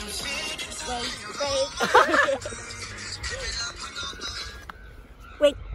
Wait, wait.